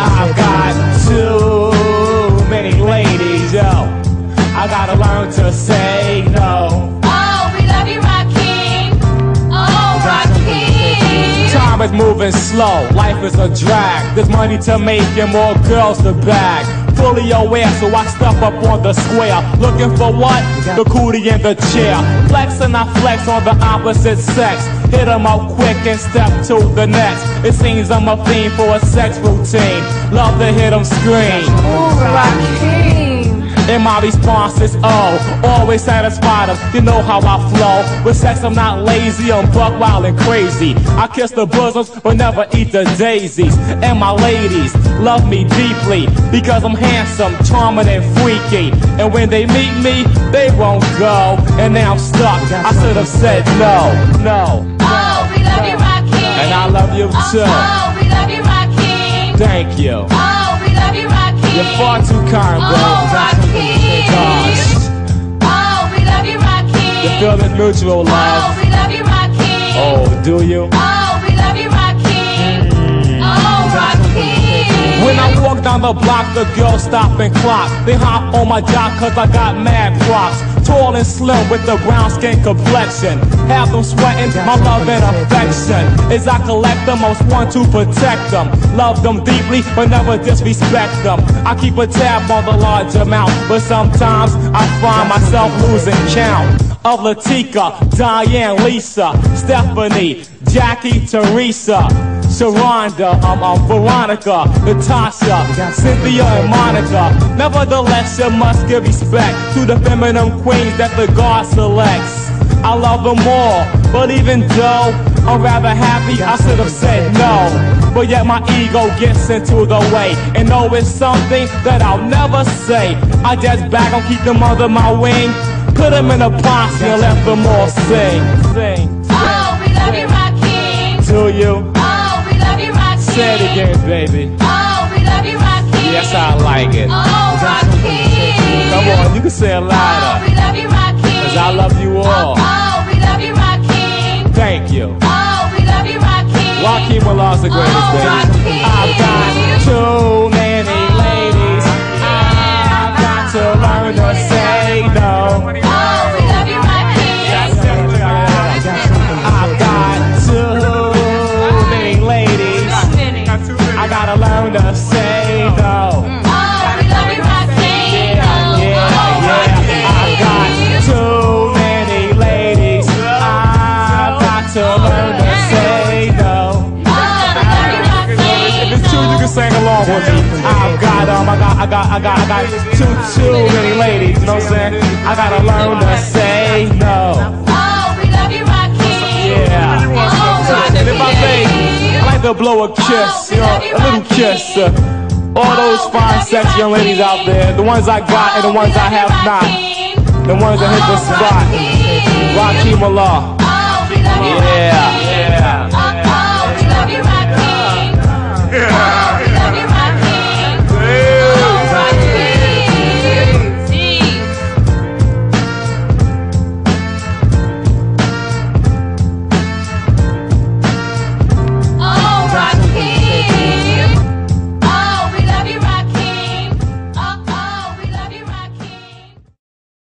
I've got too many ladies, yo. I gotta learn to say no. Oh, we love you, Rakim. Oh, Rakim. Time is moving slow, life is a drag. There's money to make and more girls to bag. Fully aware, so I step up on the square. Looking for what? The cootie in the chair. Flex and I flex on the opposite sex. Hit 'em up quick and step to the next. It seems I'm a fiend for a sex routine. Love to hit 'em scream. Ooh. And my response is oh, always satisfied them. You know how I flow. With sex, I'm not lazy, I'm buck wild and crazy. I kiss the bosoms, but never eat the daisies. And my ladies love me deeply because I'm handsome, charming, and freaky. And when they meet me, they won't go. And now I'm stuck. I should have said no, no. Oh, we love you. And I love you oh, too. Oh, we love you, Rakim. Thank you. Oh, we love you, Rakim. You're far too kind, Oh, feeling mutual, Oh, love. we love you, Rakim. Oh, do you? Oh, we love you, Rakim. Mm. Oh, Rakim. When I walk down the block, the girls stop and clock. They hop on my jock cause I got mad props. Tall and slim with the brown skin complexion. Have them sweating, my love and affection. As I collect them, most want to protect them. Love them deeply, but never disrespect them. I keep a tab on the large amount, but sometimes I find myself losing count. Of Latika, Diane, Lisa, Stephanie, Jackie, Teresa. Sharonda, um, um, Veronica, Natasha, Cynthia, and Monica. Nevertheless, you must give respect to the feminine queens that the God selects. I love them all, but even though I'm rather happy, I should have said no. But yet my ego gets into the way, and know it's something that I'll never say. I just back on keep them under my wing, put them in a box and let them all sing. Sing. Oh, we love you, Rakim. To you. Oh, we love you, Rakim. Say it again, baby. Oh, we love you, Rakim. Yes, I like it. Oh, Rakim. Come on, you can say it louder. Oh, we love you, Rakim. Cause I love you oh, all. Oh, we love you, Rakim. Thank you. Oh, we love you, Rakim. Joaquin Willard's the greatest, Oh, baby. Rakim. I've to learn to say no. Oh. If it's true, you can sing along with me. I've got um, I got, I got, I got, I got too, too many ladies. You know what I'm saying? I gotta learn to say no. Oh, we love you, Rakim. Yeah. Oh, And if I say, I like to blow a kiss, you know, a little kiss. Uh, all those fine, sexy young ladies out there, the ones I got and the ones I have not, the ones that hit the spot. Rakim Allah. Yeah, yeah.